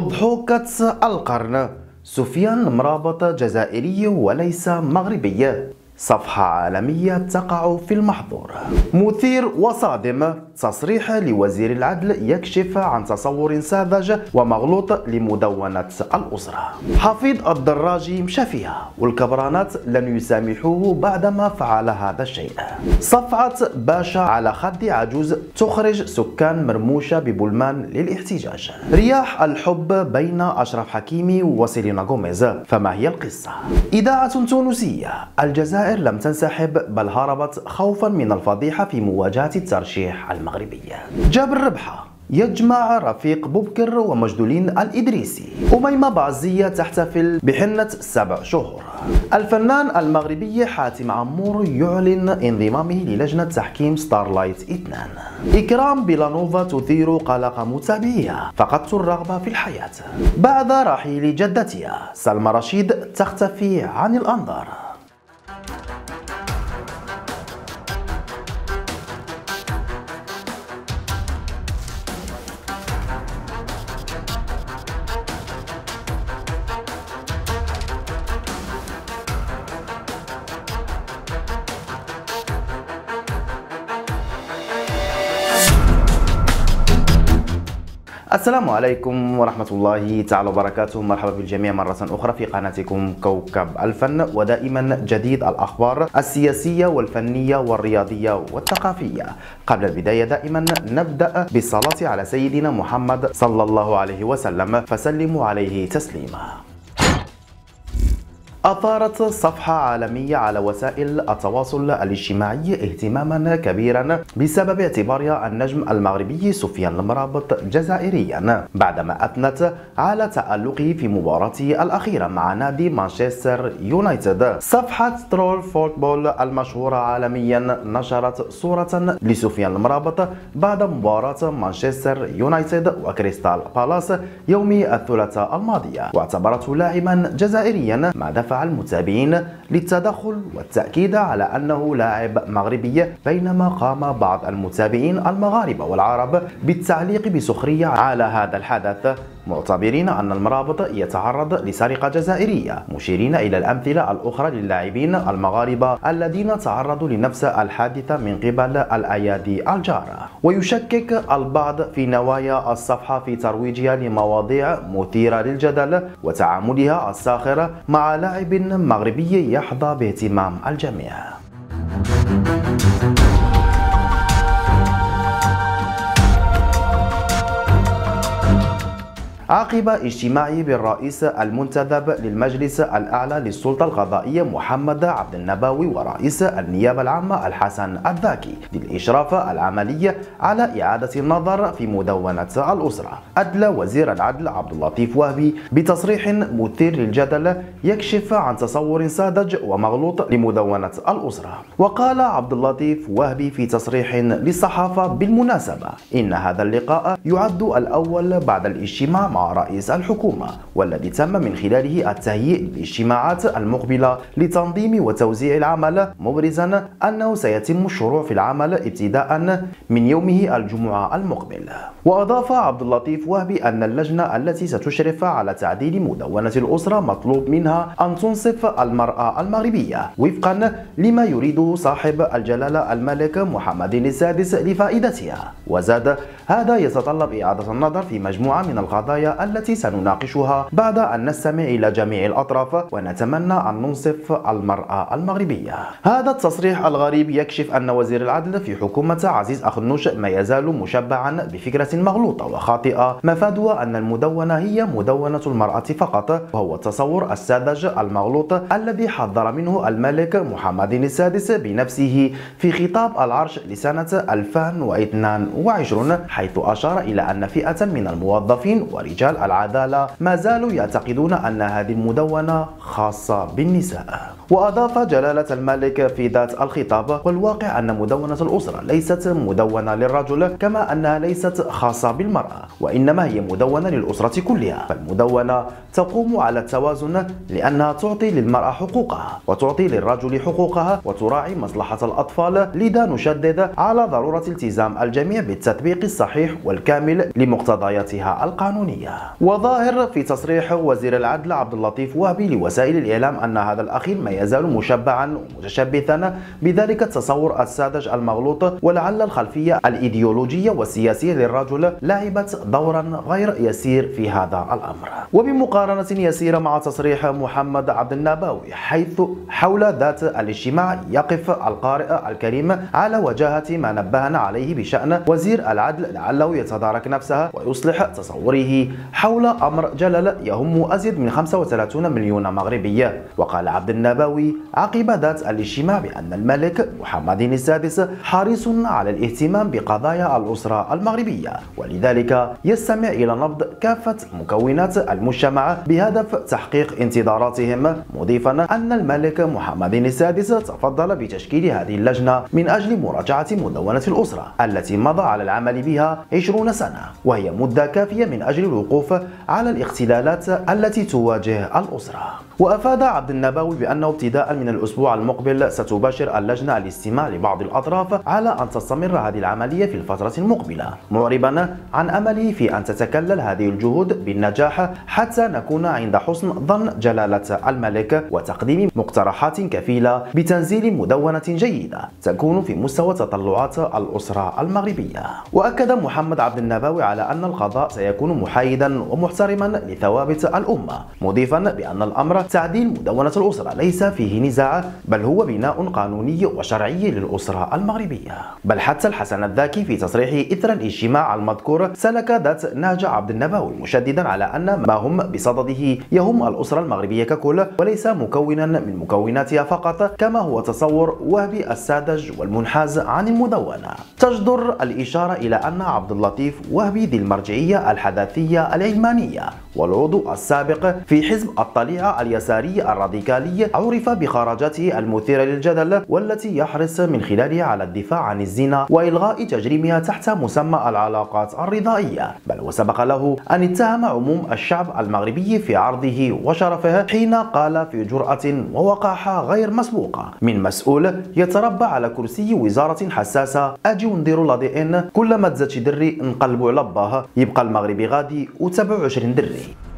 أضحوكة القرن. سفيان مرابط جزائري وليس مغربي صفحة عالمية تقع في المحظور. مثير وصادم تصريح لوزير العدل يكشف عن تصور ساذج ومغلوط لمدونة الأسرة. حفيظ الدراجي مشى فيها والكبرانات لن يسامحوه بعدما فعل هذا الشيء. صفعة باشا على خد عجوز تخرج سكان مرموشة ببلمان للاحتجاج. رياح الحب بين أشرف حكيمي وسيلينا غوميز. فما هي القصة؟ إذاعة تونسية. الجزائر لم تنسحب بل هربت خوفا من الفضيحة في مواجهة الترشيح المغربي. المغربية جاب الربحة يجمع رفيق بوبكر ومجدولين الإدريسي. أميمة بعزية تحتفل بحنة سبع شهور. الفنان المغربي حاتم عمور يعلن انضمامه للجنة تحكيم ستارلايت 2 إكرام بيلانوفا تثير قلق متابعيها فقدت الرغبة في الحياة. بعد رحيل جدتها سلمى رشيد تختفي عن الأنظار. السلام عليكم ورحمة الله تعالى وبركاته. مرحبا بالجميع مرة أخرى في قناتكم كوكب الفن ودائما جديد الأخبار السياسية والفنية والرياضية والثقافية. قبل البداية دائما نبدأ بالصلاة على سيدنا محمد صلى الله عليه وسلم فسلموا عليه تسليما. أثارت صفحة عالمية على وسائل التواصل الاجتماعي اهتماما كبيرا بسبب اعتبارها النجم المغربي سفيان المرابط جزائريا بعدما أثنت على تألقه في مباراته الأخيرة مع نادي مانشستر يونايتد. صفحة Troll Football المشهورة عالميا نشرت صورة لسفيان المرابط بعد مباراة مانشستر يونايتد وكريستال بالاس يوم الثلاثاء الماضية واعتبرته لاعبا جزائريا مما دفع دفع المتابعين للتدخل والتأكيد على أنه لاعب مغربي بينما قام بعض المتابعين المغاربة والعرب بالتعليق بسخرية على هذا الحدث. معتبرين أن المرابط يتعرض لسرقة جزائرية مشيرين إلى الأمثلة الأخرى للاعبين المغاربة الذين تعرضوا لنفس الحادثة من قبل الأيادي الجارة. ويشكك البعض في نوايا الصفحة في ترويجها لمواضيع مثيرة للجدل وتعاملها الساخر مع لاعب مغربي يحظى باهتمام الجميع. عقب اجتماعه بالرئيس المنتدب للمجلس الأعلى للسلطة القضائية محمد عبد النباوي ورئيس النيابة العامة الحسن الذاكي للإشراف العملي على إعادة النظر في مدونة الأسرة. أدلى وزير العدل عبد اللطيف وهبي بتصريح مثير للجدل يكشف عن تصور ساذج ومغلوط لمدونة الأسرة. وقال عبد اللطيف وهبي في تصريح للصحافة بالمناسبة إن هذا اللقاء يعد الأول بعد الاجتماع مع رئيس الحكومة والذي تم من خلاله التهيئ للاجتماعات المقبلة لتنظيم وتوزيع العمل مبرزا أنه سيتم الشروع في العمل ابتداء من يومه الجمعة المقبل. وأضاف عبد اللطيف وهبي أن اللجنة التي ستشرف على تعديل مدونة الأسرة مطلوب منها أن تنصف المرأة المغربية وفقا لما يريده صاحب الجلالة الملك محمد السادس لفائدتها. وزاد هذا يتطلب إعادة النظر في مجموعة من القضايا التي سنناقشها بعد أن نستمع إلى جميع الأطراف ونتمنى أن ننصف المرأة المغربية. هذا التصريح الغريب يكشف أن وزير العدل في حكومة عزيز أخنوش ما يزال مشبعا بفكرة مغلوطة وخاطئة. مفادها أن المدونة هي مدونة المرأة فقط وهو التصور الساذج المغلوط الذي حذر منه الملك محمد السادس بنفسه في خطاب العرش لسنة 2022 حيث أشار إلى أن فئة من الموظفين ورجال رجال العدالة ما زالوا يعتقدون أن هذه المدونة خاصة بالنساء. وأضاف جلالة الملك في ذات الخطاب والواقع أن مدونة الأسرة ليست مدونة للرجل كما أنها ليست خاصة بالمرأة وإنما هي مدونة للأسرة كلها. فالمدونة تقوم على التوازن لأنها تعطي للمرأة حقوقها وتعطي للرجل حقوقها وتراعي مصلحة الأطفال لذا نشدد على ضرورة التزام الجميع بالتطبيق الصحيح والكامل لمقتضياتها القانونية. وظاهر في تصريح وزير العدل عبد اللطيف وهبي لوسائل الإعلام أن هذا الأخير ما يزال مشبعا ومتشبثا بذلك التصور الساذج المغلوط ولعل الخلفية الإيديولوجية والسياسية للرجل لعبت دورا غير يسير في هذا الأمر. وبمقارنة يسيرة مع تصريح محمد عبد النباوي حيث حول ذات الاجتماع يقف القارئ الكريم على وجاهة ما نبهنا عليه بشأن وزير العدل لعله يتدارك نفسه ويصلح تصوره. حول أمر جلل يهم أزيد من 35 مليون مغربي. وقال عبد النباوي عقب ذات الاجتماع بأن الملك محمد السادس حريص على الاهتمام بقضايا الأسرة المغربية ولذلك يستمع إلى نبض كافة مكونات المجتمع بهدف تحقيق انتظاراتهم مضيفا أن الملك محمد السادس تفضل بتشكيل هذه اللجنة من أجل مراجعة مدونة الأسرة التي مضى على العمل بها 20 سنة وهي مدة كافية من أجل الوقوف على الاختلالات التي تواجه الأسرة. وأفاد عبد النباوي بأنه ابتداء من الأسبوع المقبل ستباشر اللجنة الاستماع لبعض الأطراف على أن تستمر هذه العملية في الفترة المقبلة معربا عن أمله في أن تتكلل هذه الجهود بالنجاح حتى نكون عند حسن ظن جلالة الملك وتقديم مقترحات كفيلة بتنزيل مدونة جيدة تكون في مستوى تطلعات الأسرة المغربية. وأكد محمد عبد النباوي على أن القضاء سيكون محايدا ومحترما لثوابت الأمة مضيفا بأن الأمر تعديل مدونة الأسرة. ليس فيه نزاع بل هو بناء قانوني وشرعي للأسرة المغربية. بل حتى الحسن الذاكي في تصريحه إثر الاجتماع المذكور سلك ذات نهج عبد النبوي مشددا على أن ما هم بصدده يهم الأسرة المغربية ككل وليس مكونا من مكوناتها فقط كما هو تصور وهبي الساذج والمنحاز عن المدونة. تجدر الإشارة إلى أن عبد اللطيف وهبي ذي المرجعية الحداثية العلمانية والعضو السابق في حزب الطليعة اليساري الراديكالي عرف بخرجاته المثيرة للجدل والتي يحرص من خلالها على الدفاع عن الزنا وإلغاء تجريمها تحت مسمى العلاقات الرضائية. بل وسبق له أن اتهم عموم الشعب المغربي في عرضه وشرفه حين قال في جرأة ووقاحة غير مسبوقة. من مسؤول يتربى على كرسي وزارة حساسة أجي ونديرو لدي كل ما تزادش دري نقلبوا على باه يبقى المغربي غادي وتبعو 20 دري.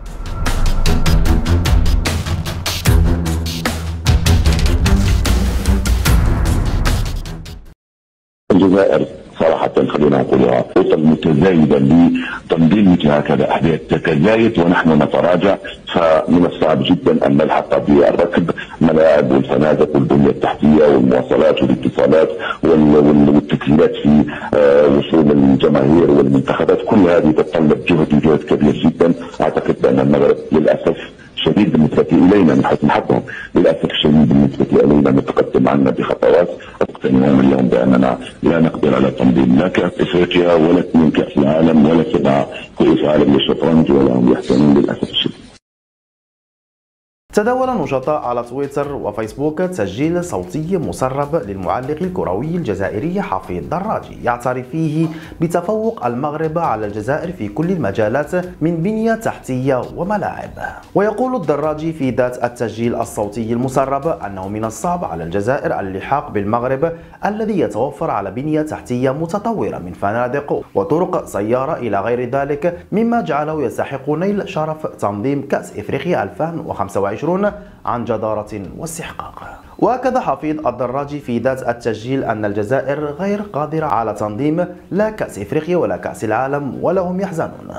الجزائر صراحة خلينا نقولها خطة متزايدة لتنظيم مثل هكذا أحداث تتزايد ونحن نتراجع فمن الصعب جدا أن نلحق بالركب. ملاعب والفنادق والبنية التحتية والمواصلات والاتصالات والتسهيلات في آه، وصول الجماهير والمنتخبات. كل هذه تتطلب جهد وجهد كبير جدا. أعتقد بأن المغرب للأسف شديد بالنسبة إلينا من حيث حقهم. للأسف الشديد بالنسبة إلينا متقدم عنا بخطوات أقتنعهم اليوم بأننا لا نقدر على تنظيم لا كأس إفريقيا ولا كأس العالم ولا سبعة كأس عالم للشطرنج ولا هم يحسنون للأسف الشديد. تداول النشطاء على تويتر وفيسبوك تسجيل صوتي مسرب للمعلق الكروي الجزائري حفيظ دراجي. يعترف فيه بتفوق المغرب على الجزائر في كل المجالات من بنية تحتية وملاعب. ويقول الدراجي في ذات التسجيل الصوتي المسرب أنه من الصعب على الجزائر اللحاق بالمغرب الذي يتوفر على بنية تحتية متطورة من فنادق وطرق سيارة إلى غير ذلك مما جعله يستحق نيل شرف تنظيم كأس إفريقيا 2025 2020 عن جدارة واستحقاق. وأكد حفيظ الدراجي في ذات التسجيل أن الجزائر غير قادرة على تنظيم لا كأس إفريقيا ولا كأس العالم ولا هم يحزنون.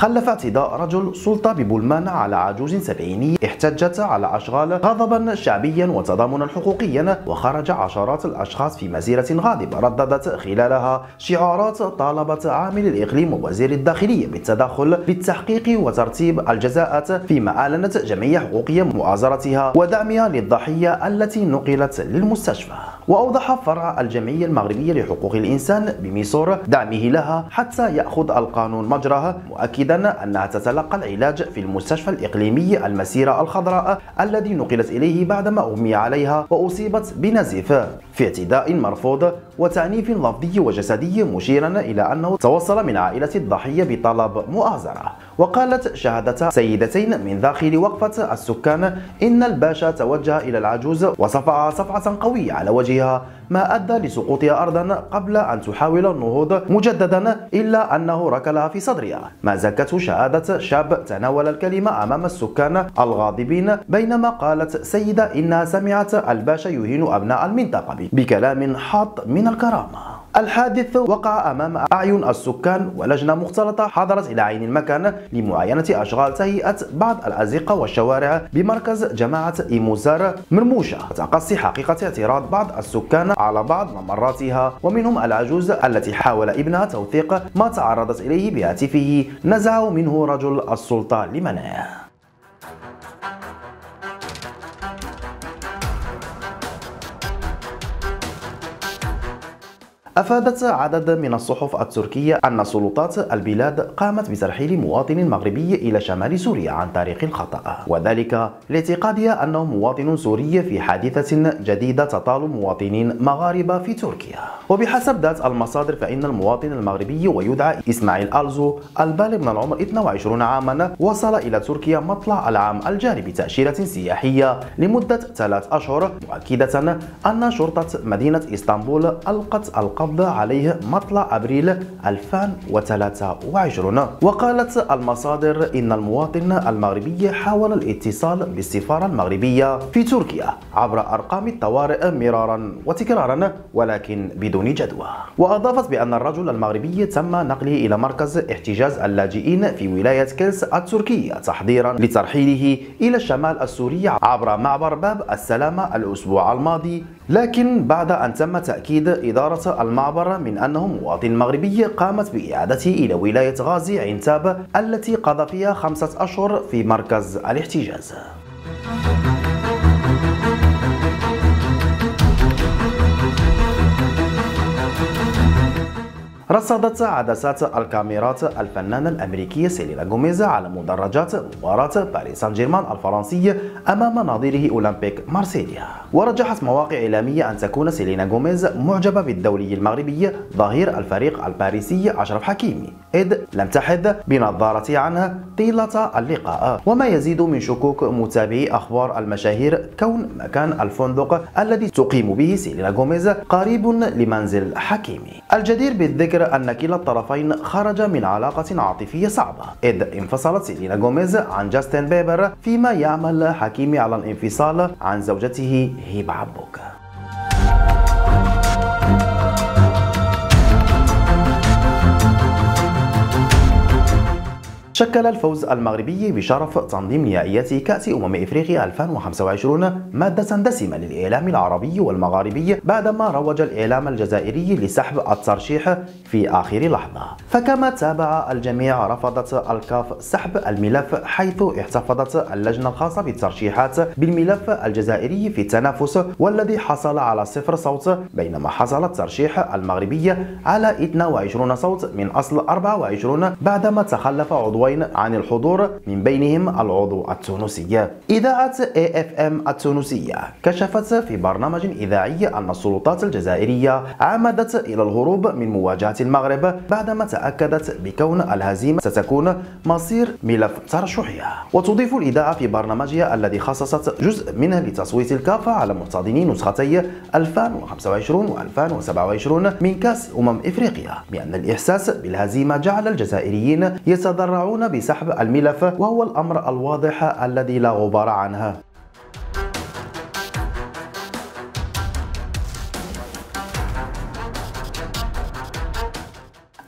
خلف اعتداء رجل سلطة ببولمان على عجوز سبعينية احتجت على أشغال غضبا شعبيا وتضامنا حقوقيا وخرج عشرات الأشخاص في مسيرة غاضبة رددت خلالها. شعارات طالبت عامل الإقليم ووزير الداخلية بالتدخل للتحقيق وترتيب الجزاءات فيما أعلنت جمعية حقوقية مؤازرتها ودعمها للضحية التي نقلت للمستشفى. وأوضح فرع الجمعية المغربية لحقوق الإنسان بميسور دعمه لها حتى يأخذ القانون مجراه مؤكدا أنها تتلقى العلاج في المستشفى الإقليمي المسيرة الخضراء الذي نقلت إليه بعدما أغمي عليها وأصيبت بنزيف. في اعتداء مرفوض وتعنيف لفظي وجسدي مشيرا إلى أنه توصل من عائلة الضحية بطلب مؤازرة. وقالت شهادتا سيدتين من داخل وقفة السكان إن الباشا توجه إلى العجوز وصفع صفعة قوية على وجهها ما أدى لسقوطها أرضا قبل أن تحاول النهوض مجددا إلا أنه ركلها في صدرها. ما زكته شهادة شاب تناول الكلمة أمام السكان الغاضبين بينما قالت سيدة إنها سمعت الباشا يهين أبناء المنطقة بكلام حاط من الكرامة. الحادث وقع أمام أعين السكان ولجنة مختلطة حضرت إلى عين المكان لمعاينة أشغال تهيئة بعض الأزقة والشوارع بمركز جماعة إيموزار مرموشة. وتقصي حقيقة اعتراض بعض السكان على بعض ممراتها ومنهم العجوز التي حاول ابنها توثيق ما تعرضت إليه بهاتفه. نزعه منه رجل السلطة لمنعه. أفادت عدد من الصحف التركية أن سلطات البلاد قامت بترحيل مواطن مغربي إلى شمال سوريا عن طريق الخطأ. وذلك لاعتقادها أنه مواطن سوري في حادثة جديدة تطال مواطنين مغاربة في تركيا. وبحسب ذات المصادر فإن المواطن المغربي ويدعى إسماعيل ألزو البالغ من العمر 22 عاما وصل إلى تركيا مطلع العام الجاري بتأشيرة سياحية لمدة ثلاث أشهر مؤكدة أن شرطة مدينة إسطنبول ألقت القبض عليه مطلع أبريل 2023 وقالت المصادر إن المواطن المغربي حاول الاتصال بالسفارة المغربية في تركيا عبر أرقام الطوارئ مرارا وتكرارا ولكن بدون جدوى. وأضافت بأن الرجل المغربي تم نقله إلى مركز احتجاز اللاجئين في ولاية كيلس التركية تحضيرا لترحيله إلى الشمال السوري عبر معبر باب السلامة الأسبوع الماضي لكن بعد أن تم تأكيد إدارة المعبر من أنه مواطن مغربي قامت بإعادته إلى ولاية غازي عنتاب التي قضى فيها خمسة أشهر في مركز الاحتجاز. رصدت عدسات الكاميرات الفنانة الأمريكية سيلينا جوميز على مدرجات مباراة باريس سان جيرمان الفرنسي أمام نظيره أولمبيك مارسيليا. ورجحت مواقع إعلامية أن تكون سيلينا جوميز معجبة بالدولي المغربي ظهير الفريق الباريسي أشرف حكيمي إذ لم تحد بنظراتها عنه طيلة اللقاء. وما يزيد من شكوك متابعي أخبار المشاهير كون مكان الفندق الذي تقيم به سيلينا جوميز قريب لمنزل حكيمي. الجدير بالذكر الذكر أن كلا الطرفين خرج من علاقة عاطفية صعبة إذ انفصلت سيلينا جوميز عن جاستن بيبر فيما يعمل حكيمي على الانفصال عن زوجته هبة عبوك. شكل الفوز المغربي بشرف تنظيم نهائيات كأس أمم إفريقيا 2025 مادة دسمة للإعلام العربي والمغاربي بعدما روج الإعلام الجزائري لسحب الترشيح في آخر لحظة. فكما تابع الجميع رفضت الكاف سحب الملف حيث احتفظت اللجنة الخاصة بالترشيحات بالملف الجزائري في التنافس والذي حصل على صفر صوت بينما حصل الترشيح المغربي على 22 صوت من أصل 24 بعدما تخلف عضوين مستوين عن الحضور من بينهم العضو التونسي. إذاعة AFM التونسية كشفت في برنامج إذاعي أن السلطات الجزائرية عمدت إلى الهروب من مواجهة المغرب بعدما تأكدت بكون الهزيمة ستكون مصير ملف ترشحها وتضيف الإذاعة في برنامجها الذي خصصت جزء منه لتصويت الكافة على محتضني نسختي 2025 و 2027 من كأس أمم إفريقيا بأن الإحساس بالهزيمة جعل الجزائريين يتضرعون يقومون بسحب الملف وهو الأمر الواضح الذي لا غبار عنه.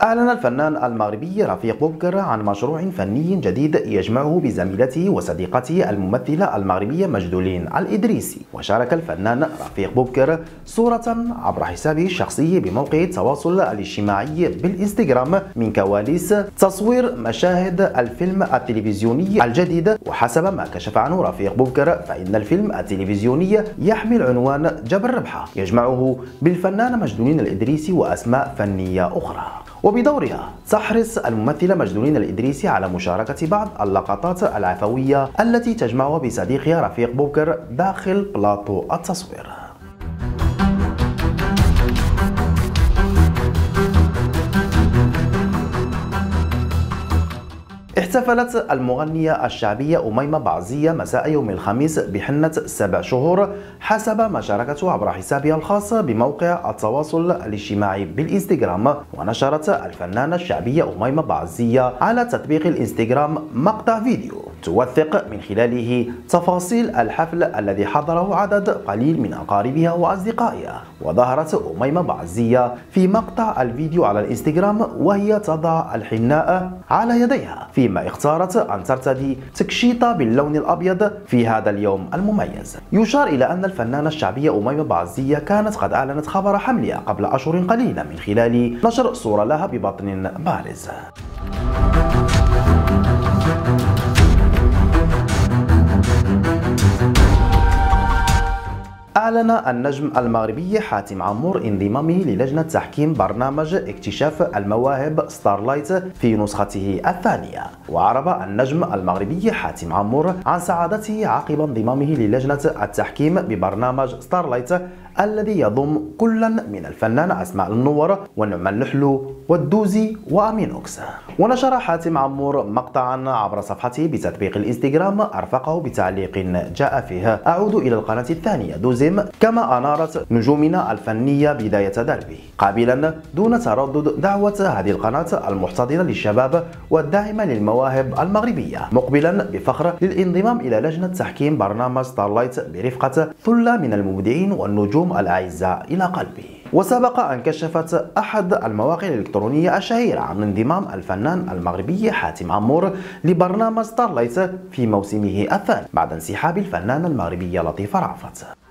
أعلن الفنان المغربي رفيق بوبكر عن مشروع فني جديد يجمعه بزميلته وصديقته الممثلة المغربية مجدولين الإدريسي. وشارك الفنان رفيق بوبكر صورة عبر حسابه الشخصي بموقع التواصل الاجتماعي بالإنستغرام من كواليس تصوير مشاهد الفيلم التلفزيوني الجديد. وحسب ما كشف عنه رفيق بوبكر فإن الفيلم التلفزيوني يحمل عنوان جبل ربحة يجمعه بالفنان مجدولين الإدريسي وأسماء فنية أخرى. وبدورها تحرص الممثلة مجدولين الإدريسي على مشاركة بعض اللقطات العفوية التي تجمعها بصديقها رفيق بوكر داخل بلاطو التصوير. احتفلت المغنية الشعبية أميمة بعزية مساء يوم الخميس بحنة سبع شهور حسب ما شاركته عبر حسابها الخاص بموقع التواصل الاجتماعي بالإنستغرام ونشرت الفنانة الشعبية أميمة بعزية على تطبيق الإنستغرام مقطع فيديو. توثق من خلاله تفاصيل الحفل الذي حضره عدد قليل من أقاربها وأصدقائها. وظهرت أميمة بعزية في مقطع الفيديو على الإنستغرام وهي تضع الحناء على يديها. فيما اختارت أن ترتدي تكشيطة باللون الأبيض في هذا اليوم المميز. يشار إلى أن الفنانة الشعبية أميمة بعزية كانت قد أعلنت خبر حملها قبل أشهر قليلة من خلال نشر صورة لها ببطن بارز. أعلن النجم المغربي حاتم عمور انضمامه للجنة تحكيم برنامج اكتشاف المواهب ستارلايت في نسخته الثانية. وأعرب النجم المغربي حاتم عمور عن سعادته عقب انضمامه للجنة التحكيم ببرنامج ستارلايت الذي يضم كلا من الفنان أسماء لمنور ونعمان اللحلو والدوزي وأمينوكس ونشر حاتم عمور مقطعا عبر صفحته بتطبيق الإنستغرام أرفقه بتعليق جاء فيه. أعود إلى القناة الثانية دوزيم كما أنارت نجومنا الفنية بداية دربي. قابلا دون تردد دعوة هذه القناة المحتضنة للشباب والداعمة للمواهب المغربية. مقبلا بفخر للانضمام إلى لجنة تحكيم برنامج ستارلايت برفقة ثلة من المبدعين والنجوم الأعزاء إلى قلبي. وسبق أن كشفت أحد المواقع الإلكترونية الشهيرة عن انضمام الفنان المغربي حاتم عمور لبرنامج ستارلايت في موسمه الثاني بعد انسحاب الفنانة المغربية لطيفة رأفت.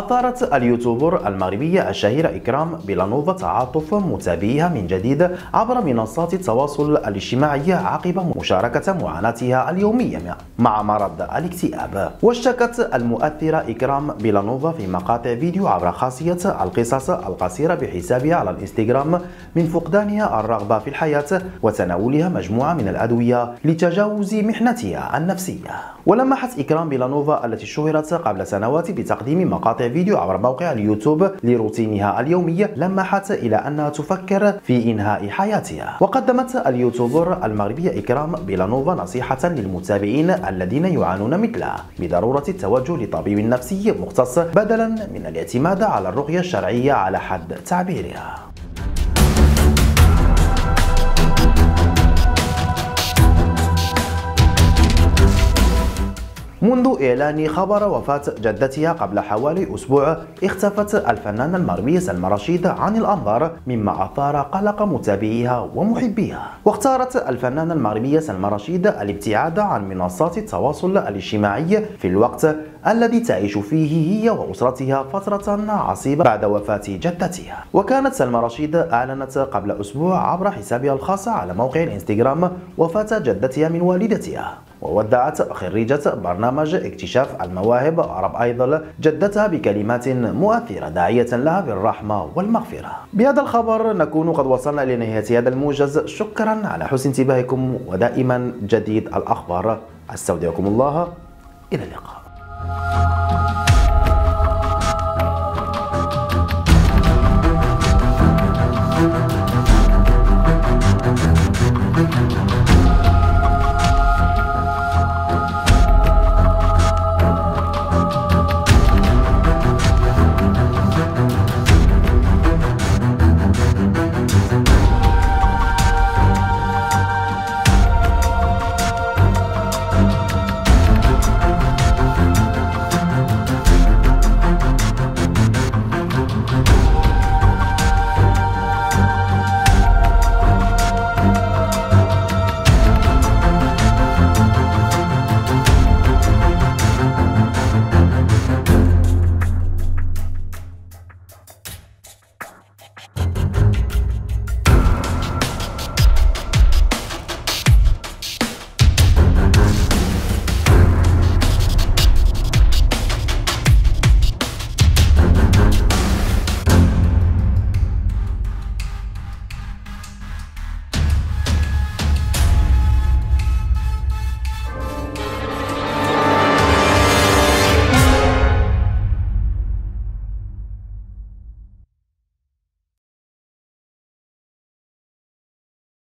أثارت اليوتيوبر المغربية الشهيرة إكرام بلانوفا تعاطف متابعيها من جديد عبر منصات التواصل الاجتماعي عقب مشاركة معاناتها اليومية مع مرض الاكتئاب. واشتكت المؤثرة إكرام بلانوفا في مقاطع فيديو عبر خاصية القصص القصيرة بحسابها على الإنستغرام من فقدانها الرغبة في الحياة وتناولها مجموعة من الأدوية لتجاوز محنتها النفسية. ولمحت إكرام بلانوفا التي اشتهرت قبل سنوات بتقديم مقاطع فيديو عبر موقع اليوتيوب لروتينها اليومي لمحت إلى أنها تفكر في إنهاء حياتها. وقدمت اليوتيوبر المغربية إكرام بلانوفا نصيحة للمتابعين الذين يعانون مثلها بضرورة التوجه لطبيب نفسي مختص بدلا من الاعتماد على الرقية الشرعية على حد تعبيرها. منذ إعلان خبر وفاة جدتها قبل حوالي أسبوع اختفت الفنانة المغربية سلمى رشيد عن الأنظار مما أثار قلق متابعيها ومحبيها. واختارت الفنانة المغربية سلمى رشيد الابتعاد عن منصات التواصل الاجتماعي في الوقت الذي تعيش فيه هي وأسرتها فترة عصيبة بعد وفاة جدتها. وكانت سلمى رشيد أعلنت قبل أسبوع عبر حسابها الخاص على موقع الانستغرام وفاة جدتها من والدتها. وودعت خريجة برنامج اكتشاف المواهب عرب أيضل جدتها بكلمات مؤثرة داعية لها بالرحمة والمغفرة. بهذا الخبر نكون قد وصلنا إلى نهاية هذا الموجز. شكرا على حسن انتباهكم ودائما جديد الأخبار. أستودعكم الله. إلى اللقاء.